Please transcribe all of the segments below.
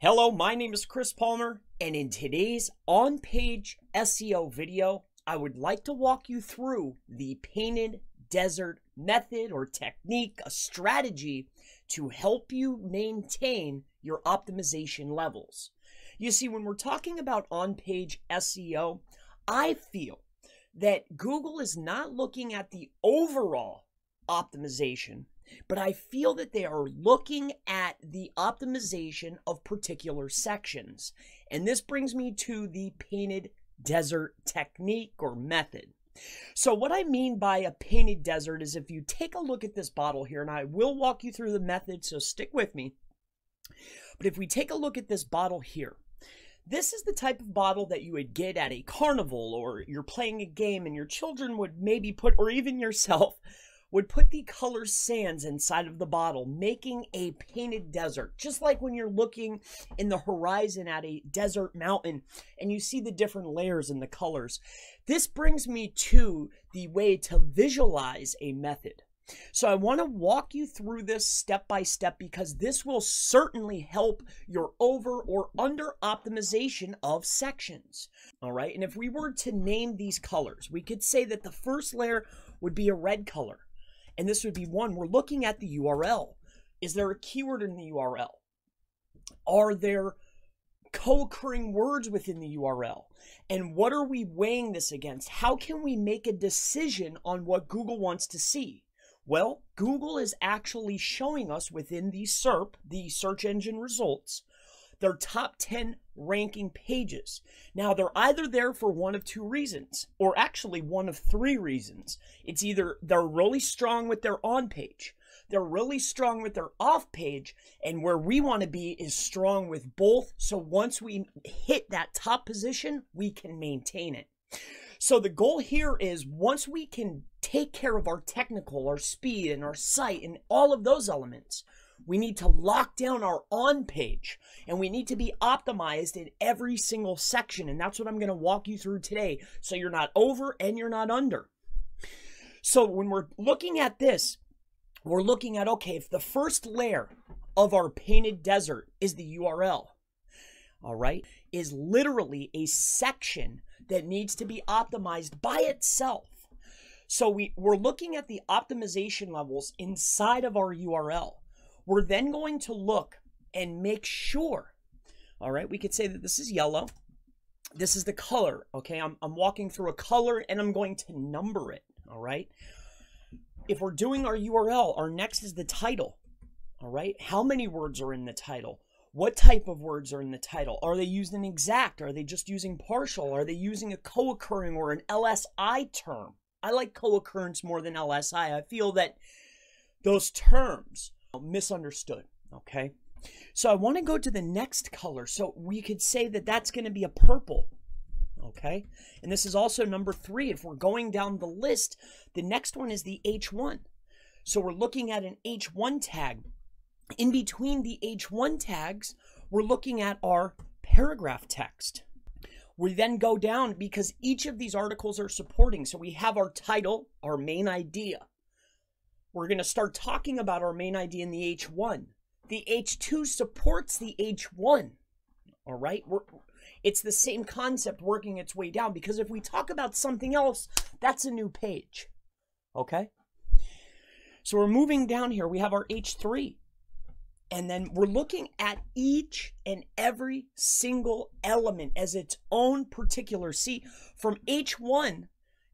Hello, my name is Chris Palmer, and in today's on page SEO video, I would like to walk you through the painted desert method or technique, a strategy to help you maintain your optimization levels. You see, when we're talking about on page SEO, I feel that Google is not looking at the overall optimization, but I feel that they are looking at the optimization of particular sections. And this brings me to the painted desert technique or method. So, what I mean by a painted desert is if you take a look at this bottle here, and I will walk you through the method, so stick with me. But if we take a look at this bottle here, this is the type of bottle that you would get at a carnival or you're playing a game and your children would maybe put, or even yourself, would put the color sands inside of the bottle, making a painted desert. Just like when you're looking in the horizon at a desert mountain and you see the different layers and the colors. This brings me to the way to visualize a method. So I want to walk you through this step by step because this will certainly help your over or under optimization of sections. All right. And if we were to name these colors, we could say that the first layer would be a red color. And this would be one, we're looking at the URL. Is there a keyword in the URL? Are there co occurring words within the URL? And what are we weighing this against? How can we make a decision on what Google wants to see? Well, Google is actually showing us within the SERP, the search engine results, their top 10 ranking pages. Now, they're either there for one of two reasons, or actually one of three reasons. It's either they're really strong with their on page, they're really strong with their off page, and where we want to be is strong with both. So once we hit that top position, we can maintain it. So the goal here is once we can take care of our technical, our speed, and our site, and all of those elements, we need to lock down our on page and we need to be optimized in every single section. And that's what I'm going to walk you through today. So you're not over and you're not under. So when we're looking at this, we're looking at okay, if the first layer of our painted desert is the URL, all right, is literally a section that needs to be optimized by itself. So we, we're looking at the optimization levels inside of our URL. We're then going to look and make sure, all right, we could say that this is yellow. This is the color, okay? I'm, I'm walking through a color and I'm going to number it, all right? If we're doing our URL, our next is the title, all right? How many words are in the title? What type of words are in the title? Are they used in exact? Are they just using partial? Are they using a co occurring or an LSI term? I like co occurrence more than LSI. I feel that those terms Uh, misunderstood. Okay. So I want to go to the next color. So we could say that that's going to be a purple. Okay. And this is also number three. If we're going down the list, the next one is the H1. So we're looking at an H1 tag. In between the H1 tags, we're looking at our paragraph text. We then go down because each of these articles are supporting. So we have our title, our main idea. We're going to start talking about our main idea in the H1. The H2 supports the H1. All right? We're, it's the same concept working its way down because if we talk about something else, that's a new page. Okay? So we're moving down here. We have our H3. And then we're looking at each and every single element as its own particular. See, from H1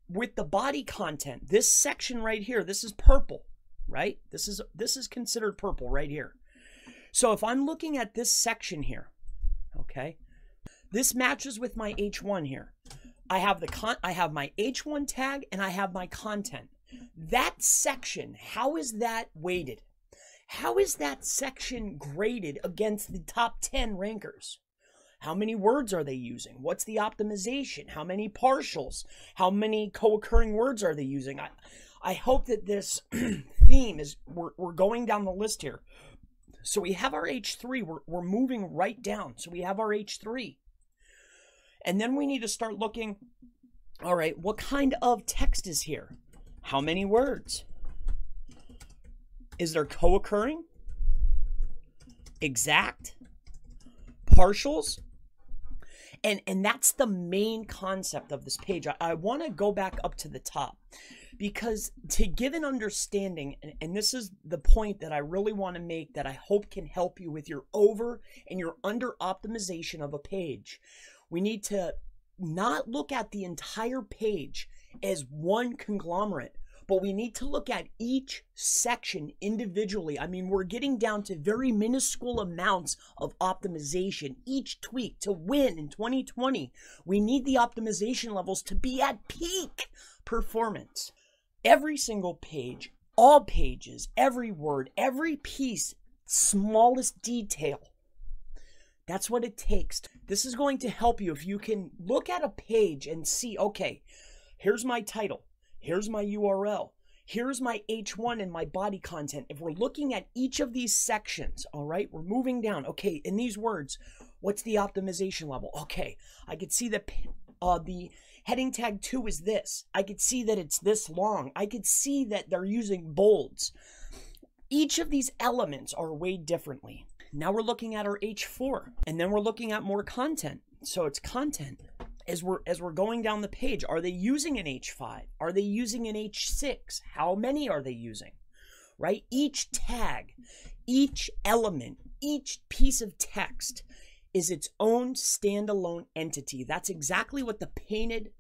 with the body content, this section right here, this is purple, right? This is this is considered purple right here. So if I'm looking at this section here, okay, this matches with my H1 here. I have the con I have my H1 tag and I have my content. That section, how is that weighted? How is that section graded against the top 10 rankers? How many words are they using? What's the optimization? How many partials? How many co-occurring words are they using? I, I hope that this theme is, we're, we're going down the list here. So we have our H3, we're, we're moving right down. So we have our H3. And then we need to start looking, all right, what kind of text is here? How many words? Is there co-occurring? Exact? partials. And, and that's the main concept of this page. I, I want to go back up to the top because to give an understanding, and, and this is the point that I really want to make that I hope can help you with your over and your under optimization of a page, we need to not look at the entire page as one conglomerate but we need to look at each section individually. I mean, we're getting down to very minuscule amounts of optimization, each tweak to win in 2020. We need the optimization levels to be at peak performance. Every single page, all pages, every word, every piece, smallest detail. That's what it takes. This is going to help you if you can look at a page and see, okay, here's my title. Here's my URL. Here's my H1 and my body content. If we're looking at each of these sections, all right, we're moving down. Okay, in these words, what's the optimization level? Okay, I could see that uh, the heading tag 2 is this. I could see that it's this long. I could see that they're using bolds. Each of these elements are weighed differently. Now we're looking at our H4, and then we're looking at more content. So it's content as we're as we're going down the page are they using an h5 are they using an h6 how many are they using right each tag each element each piece of text is its own standalone entity that's exactly what the painted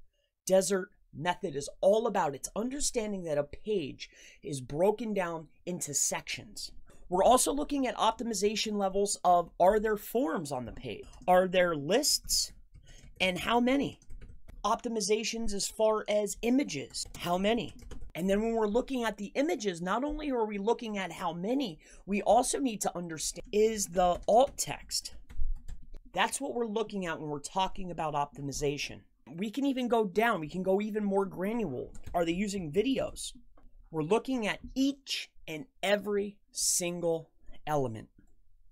desert method is all about it's understanding that a page is broken down into sections we're also looking at optimization levels of are there forms on the page are there lists and how many? Optimizations as far as images, how many? And then when we're looking at the images, not only are we looking at how many, we also need to understand is the alt text. That's what we're looking at when we're talking about optimization. We can even go down, we can go even more granular. Are they using videos? We're looking at each and every single element.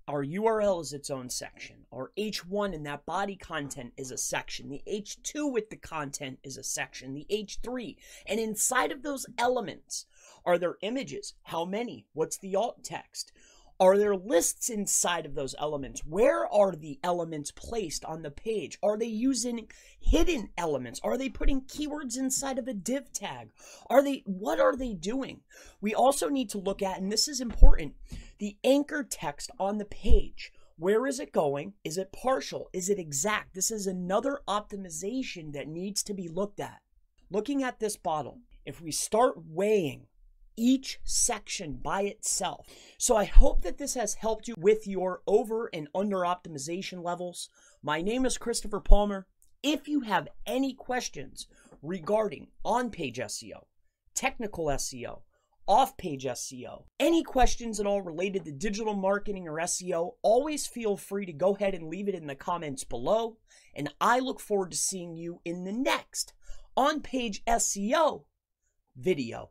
Our URL is its own section. Our H1 in that body content is a section. The H2 with the content is a section. The H3. And inside of those elements, are there images? How many? What's the alt text? Are there lists inside of those elements? Where are the elements placed on the page? Are they using hidden elements? Are they putting keywords inside of a div tag? Are they what are they doing? We also need to look at and this is important, the anchor text on the page. Where is it going? Is it partial? Is it exact? This is another optimization that needs to be looked at. Looking at this bottle, if we start weighing each section by itself. So I hope that this has helped you with your over and under optimization levels. My name is Christopher Palmer. If you have any questions regarding on page SEO, technical SEO, off page SEO, any questions at all related to digital marketing or SEO, always feel free to go ahead and leave it in the comments below. And I look forward to seeing you in the next on page SEO video.